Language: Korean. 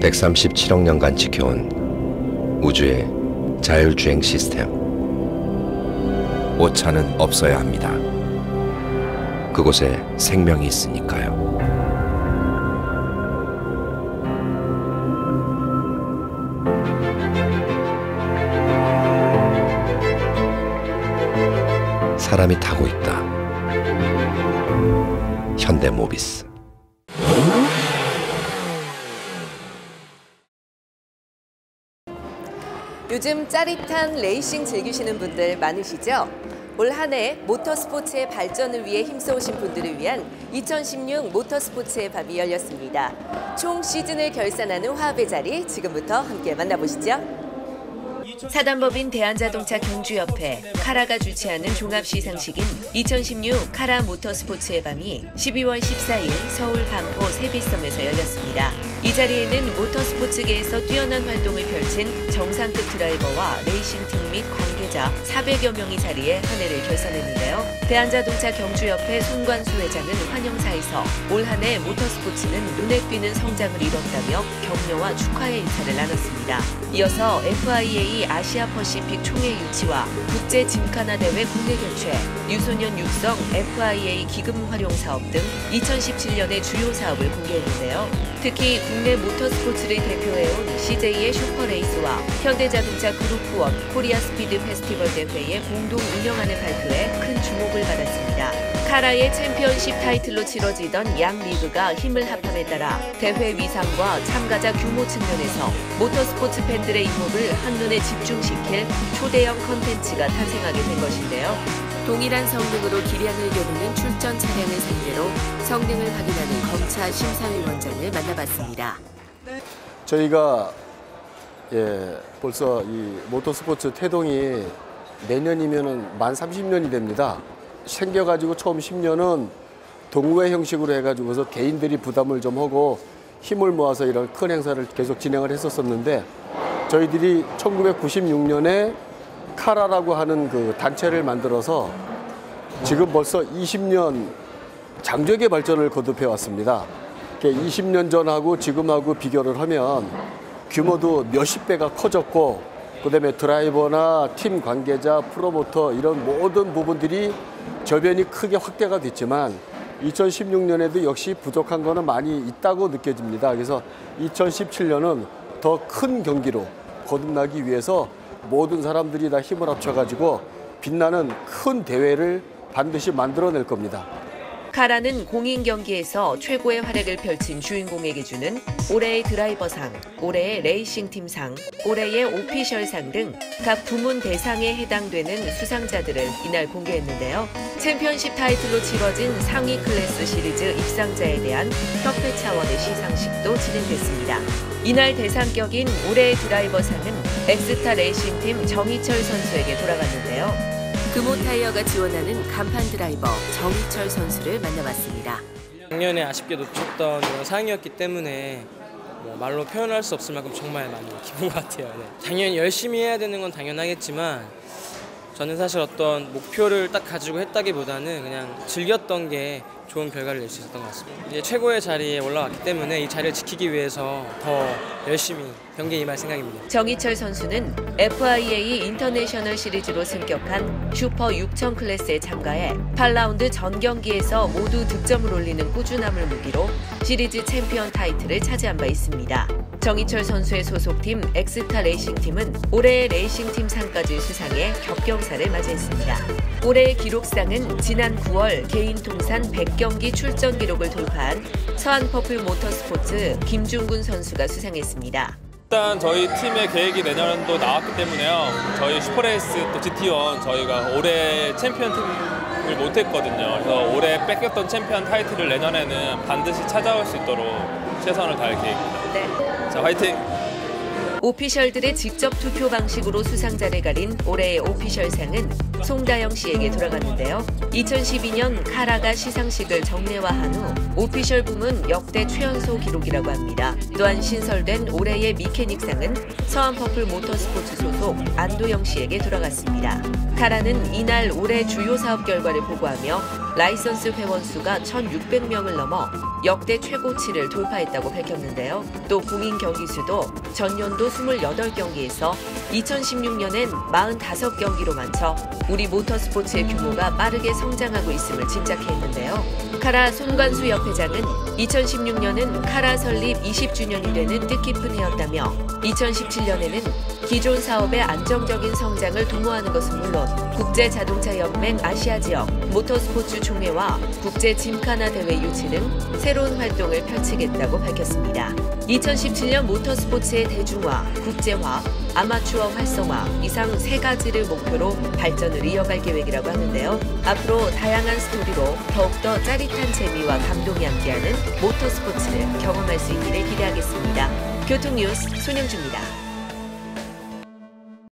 137억 년간 지켜온 우주의 자율주행 시스템. 오차는 없어야 합니다. 그곳에 생명이 있으니까요. 사람이 타고 있다. 현대 모비스. 요즘 짜릿한 레이싱 즐기시는 분들 많으시죠? 올 한 해 모터스포츠의 발전을 위해 힘써오신 분들을 위한 2016 모터스포츠의 밤이 열렸습니다. 총 시즌을 결산하는 화합의 자리 지금부터 함께 만나보시죠. 사단법인 대한자동차 경주협회 카라가 주최하는 종합시상식인 2016 KARA 모터스포츠의 밤이 12월 14일 서울 반포 세빛섬에서 열렸습니다. 이 자리에는 모터스포츠계에서 뛰어난 활동을 펼친 정상급 드라이버와 레이싱팀 및 관계자 400여 명이 자리해 한 해를 결산했는데요. 대한자동차 경주협회 손관수 회장은 환영사에서 올 한 해 모터스포츠는 눈에 띄는 성장을 이뤘다며 격려와 축하의 인사를 나눴습니다. 이어서 FIA 아시아 퍼시픽 총회 유치와 국제 짐카나 대회 국내 개최, 유소년 육성 FIA 기금 활용 사업 등 2017년의 주요 사업을 공개했는데요. 특히 국내 모터스포츠를 대표해온 CJ의 슈퍼레이스와 현대자동차 그룹1 코리아 스피드 페스티벌 대회의 공동 운영안을 발표해 큰 주목을 받았습니다. 카라의 챔피언십 타이틀로 치러지던 양 리그가 힘을 합함에 따라 대회 위상과 참가자 규모 측면에서 모터스포츠 팬들의 이목을 한눈에 집중시킬 초대형 컨텐츠가 탄생하게 된 것인데요. 동일한 성능으로 기량을 겨루는 출전 차량을 상대로 성능을 확인하는 검차 심사위원장을 만나봤습니다. 저희가 예, 벌써 이 모터스포츠 태동이 내년이면은 만 30년이 됩니다. 생겨가지고 처음 10년은 동호회 형식으로 해가지고서 개인들이 부담을 좀 하고 힘을 모아서 이런 큰 행사를 계속 진행을 했었었는데 저희들이 1996년에 카라라고 하는 그 단체를 만들어서 지금 벌써 20년 장족의 발전을 거듭해 왔습니다. 20년 전하고 지금하고 비교를 하면 규모도 몇십 배가 커졌고 그다음에 드라이버나 팀 관계자, 프로모터 이런 모든 부분들이 저변이 크게 확대가 됐지만 2016년에도 역시 부족한 거는 많이 있다고 느껴집니다. 그래서 2017년은 더 큰 경기로 거듭나기 위해서 모든 사람들이 다 힘을 합쳐가지고 빛나는 큰 대회를 반드시 만들어낼 겁니다. 카라는 공인 경기에서 최고의 활약을 펼친 주인공에게 주는 올해의 드라이버상, 올해의 레이싱팀상, 올해의 오피셜상 등 각 부문 대상에 해당되는 수상자들을 이날 공개했는데요. 챔피언십 타이틀로 치러진 상위 클래스 시리즈 입상자에 대한 협회 차원의 시상식도 진행됐습니다. 이날 대상격인 올해의 드라이버상은 엑스타 레이싱팀 정의철 선수에게 돌아갔는데요. 금호 타이어가 지원하는 간판 드라이버 정의철 선수를 만나봤습니다. 작년에 아쉽게도 놓쳤던 상이었기 때문에 뭐 말로 표현할 수 없을 만큼 정말 많이 기쁜 것 같아요. 네. 당연히 열심히 해야 되는 건 당연하겠지만 저는 사실 어떤 목표를 딱 가지고 했다기보다는 그냥 즐겼던 게 좋은 결과를 낼 수 있었던 것 같습니다. 이제 최고의 자리에 올라왔기 때문에 이 자리를 지키기 위해서 더 열심히 경기에 임할 생각입니다. 정의철 선수는 FIA 인터내셔널 시리즈로 승격한 슈퍼 6000 클래스에 참가해 8라운드 전 경기에서 모두 득점을 올리는 꾸준함을 무기로 시리즈 챔피언 타이틀을 차지한 바 있습니다. 정의철 선수의 소속팀 엑스타 레이싱팀은 올해의 레이싱팀 상까지 수상해 겹경사를 맞이했습니다. 올해의 기록상은 지난 9월 개인 통산 100 경기 출전 기록을 돌파한 서한 퍼플 모터스포츠 김중군 선수가 수상했습니다. 일단 저희 팀의 계획이 내년도 나왔기 때문에요. 저희 슈퍼레이스 또 GT1 저희가 올해 챔피언 팀을 못했거든요. 그래서 올해 뺏겼던 챔피언 타이틀을 내년에는 반드시 찾아올 수 있도록 최선을 다할 계획입니다. 네. 자, 화이팅! official들의 직접 투표 방식으로 수상자를 가린 올해의 official상은 송다영 씨에게 돌아갔는데요. 2012년 카라가 시상식을 정례화한 후 official 부문 역대 최연소 기록이라고 합니다. 또한 신설된 올해의 mechanic상은 서한 퍼플 모터스포츠 소속 안도영 씨에게 돌아갔습니다. 카라는 이날 올해 주요 사업 결과를 보고하며 라이선스 회원 수가 1,600명을 넘어 역대 최고치를 돌파했다고 밝혔는데요. 또 공인 경기 수도 전년도 28경기에서 2016년엔 45경기로 마쳐 우리 모터스포츠의 규모가 빠르게 성장하고 있음을 짐작해 했는데요. 카라 손관수 협회장은 2016년은 카라 설립 20주년이 되는 뜻깊은 해였다며 2017년에는 기존 사업의 안정적인 성장을 도모하는 것은 물론 국제 자동차 연맹 아시아 지역 모터스포츠 총회와 국제 짐카나 대회 유치 등 새로운 활동을 펼치겠다고 밝혔습니다. 2017년 모터스포츠의 대중화, 국제화, 아마추어 활성화 이상 세 가지를 목표로 발전을 이어갈 계획이라고 하는데요. 앞으로 다양한 스토리로 더욱더 짜릿한 재미와 감동이 함께하는 모터스포츠를 경험할 수 있기를 기대하겠습니다. 교통뉴스 손영주입니다.